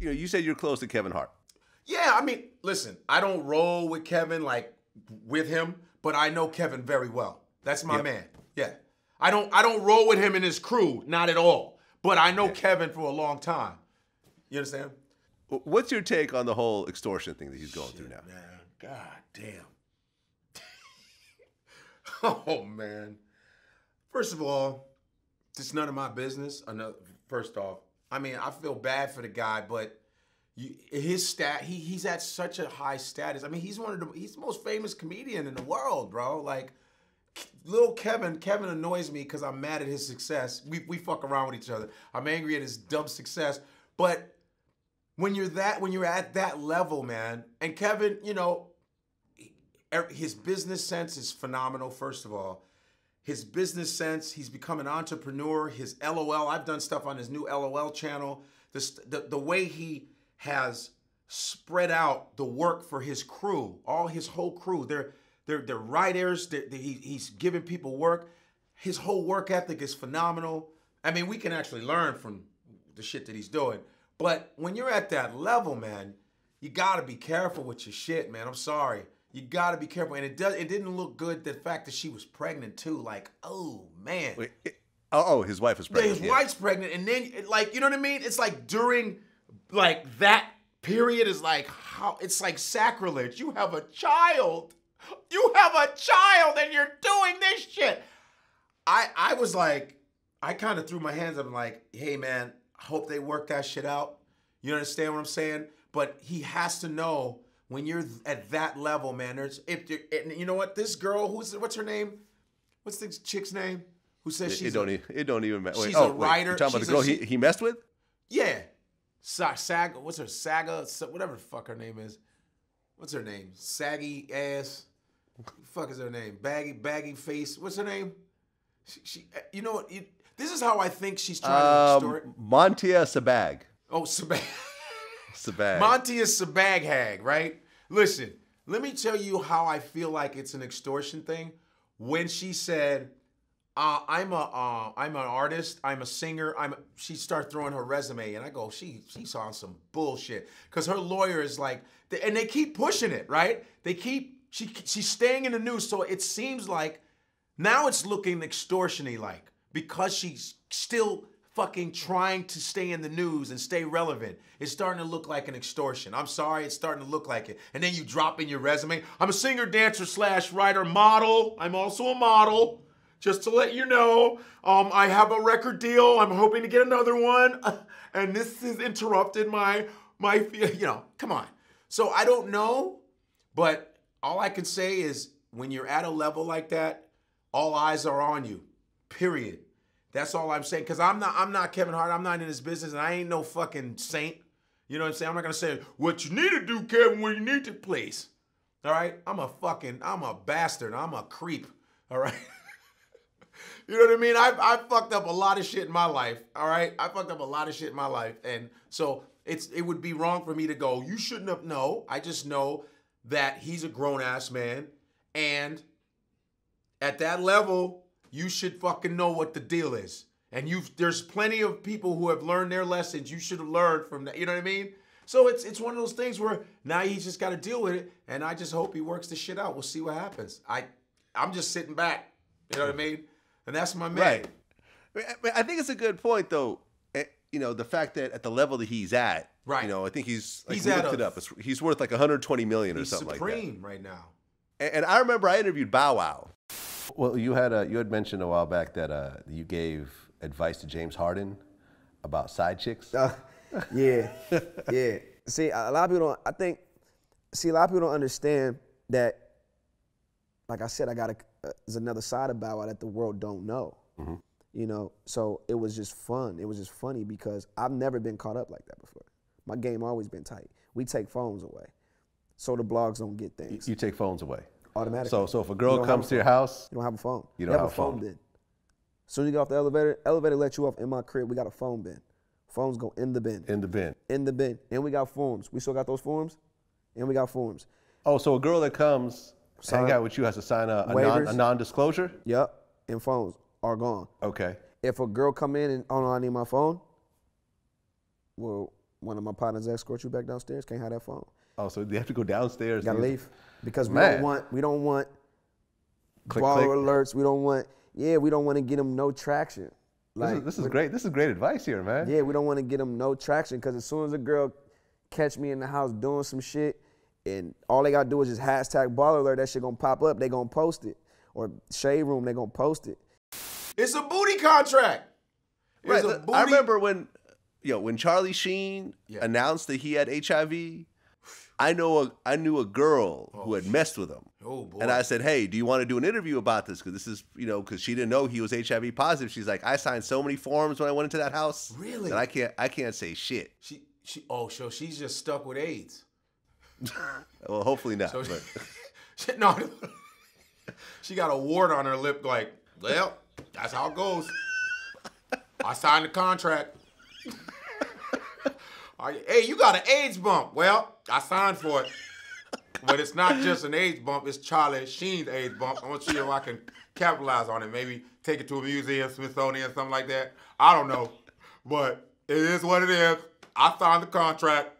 you know, you said you're close to Kevin Hart. Yeah, I mean, listen, I don't roll with Kevin like with him, but I know Kevin very well. That's my Yep. man. Yeah. I don't I don't roll with him and his crew, not at all. But I know Kevin for a long time. You understand? What's your take on the whole extortion thing that he's going through now? Man, god damn. oh man. First of all, it's none of my business. Another, first off, I mean, I feel bad for the guy, but you, his stat, he he's at such a high status. I mean, he's one of the he's the most famous comedian in the world, bro. Like little Kevin, Kevin annoys me because I'm mad at his success. We we fuck around with each other. I'm angry at his dumb success, but when you're that when you're at that level, man, and Kevin, you know, er- his business sense is phenomenal. First of all, his business sense, he's become an entrepreneur. His LOL, I've done stuff on his new LOL channel. The the, the way he has spread out the work for his crew, all his whole crew. They're they're they're writers. They're, they he, he's giving people work. His whole work ethic is phenomenal. I mean, we can actually learn from the shit that he's doing. But when you're at that level, man, you gotta be careful with your shit, man. I'm sorry. You gotta be careful. And it does it didn't look good the fact that she was pregnant too. Like, oh man. Wait, it- oh, his wife Yeah, pregnant. his yeah. wife's pregnant, and then like you know what I mean? It's like during like that period is like how it's like sacrilege. You have a child. You have a child and you're doing this shit. I I was like, I kind of threw my hands up and like, hey man, I hope they work that shit out. You understand what I'm saying? But he has to know when you're at that level, man. There's if you and you know what this girl who's what's her name? What's this chick's name? Who says It, she's it don't a- e- it don't even matter. She's oh, a wait, writer. You're talking about the a- girl he, he messed with? Yeah. Sa- Saga, what's her Saga, Sa- whatever the fuck her name is. What's her name? Saggy ass. fuck is her name? Baggy, baggy face. What's her name? She, she you know what? You, this is how I think she's trying to extort. Um, Montia Sabbag. Oh, Sabbag. Sabbag. Monty is Sabbag Hag, right? Listen, let me tell you how I feel like it's an extortion thing. When she said, uh, "I'm a, uh, I'm an artist, I'm a singer," I'm. She started throwing her resume, and I go, "She, she's on some bullshit," because her lawyer is like, and they keep pushing it, right? They keep, she, she's staying in the news, so it seems like now it's looking extortiony like because she's still fucking trying to stay in the news and stay relevant. It's starting to look like an extortion. I'm sorry, it's starting to look like it. And then you drop in your resume. I'm a singer, dancer, slash writer, model. I'm also a model. Just to let you know, um, I have a record deal. I'm hoping to get another one, and this has interrupted my my. You know, come on. So I don't know, but all I can say is when you're at a level like that, all eyes are on you. Period. That's all I'm saying. Cause I'm not I'm not Kevin Hart. I'm not in this business, and I ain't no fucking saint. You know what I'm saying? I'm not gonna say what you need to do, Kevin, when you need to, please. All right? I'm a fucking, I'm a bastard. I'm a creep. All right. you know what I mean? I I fucked up a lot of shit in my life. All right. I fucked up a lot of shit in my life, and so it's it would be wrong for me to go. You shouldn't have. No, I just know that he's a grown ass man, and at that level, you should fucking know what the deal is. And you've there's plenty of people who have learned their lessons. You should have learned from that. You know what I mean? So it's it's one of those things where now he's just got to deal with it, and I just hope he works the shit out. We'll see what happens. I I'm just sitting back. You know what I mean? And that's my man. Right. I- think it's a good point, though. eh, You know, the fact that at the level that he's at, Right. You know, I think he's like He's we looked a- it up. It's, he's worth like 120 million or something like that. supreme right now. And, and I remember I interviewed Bow Wow. Well, you had uh, you had mentioned a while back that uh, you gave advice to James Harden about side chicks. Uh, yeah, yeah. See, a lot of people don't. I think. See, a lot of people don't understand that. Like I said, I got a. Uh, there's another side of Bow Wow that the world don't know. You know, so it was just fun. It was just funny because I've never been caught up like that before. My game always been tight. We take phones away, so the blogs don't get things You take phones away. Automatically. So, so if a girl comes to your house, You don't have a phone. You don't have, have a phone, phone. bin. Soon as you get off the elevator, elevator let you off in my crib. We got a phone bin. Phones go in the bin. in the bin. In the bin. And we got forms. We still got those forms. And we got forms. Oh, so a girl that comes hang Sign- out with you has to sign a, a, non, a non-disclosure. Yup. And phones are gone. Okay. If a girl come in and oh no, I need my phone. Well, one of my partners escort you back downstairs. Can't have that phone. Oh, so they have to go downstairs. Gotta leave because we Man. don't want we don't want Click, baller click. alerts. We don't want yeah. We don't want to get them no traction. This, Like is, this is great. This is great advice here, man. Yeah, we don't want to get them no traction because as soon as a girl catch me in the house doing some shit, and all they gotta do is just hashtag baller alert, that shit gonna pop up. They gonna post it, or shade room, they gonna post it. It's a booty contract. It's Right. a booty. I remember when, yo, when Charlie Sheen Yeah. announced that he had HIV. I know a I knew a girl oh, who had messed with him. Oh boy. And I said, "Hey, do you want to do an interview about this? Because this is, you know, because she didn't know he was HIV positive. She's like, I signed so many forms when I went into that house. Really? And I can't, I can't say shit. she she oh so she's just stuck with AIDS. Well, hopefully not. So she, she- no, she got a wart on her lip. Like, well, that's how it goes. I signed the contract. I- hey, you got an AIDS bump. Well, I signed for it. But it's not just an AIDS bump, it's Charlie Sheen's AIDS bump. I want to see if I can capitalize on it. Maybe take it to a museum, Smithsonian, something like that. I don't know. But it is what it is. I signed the contract.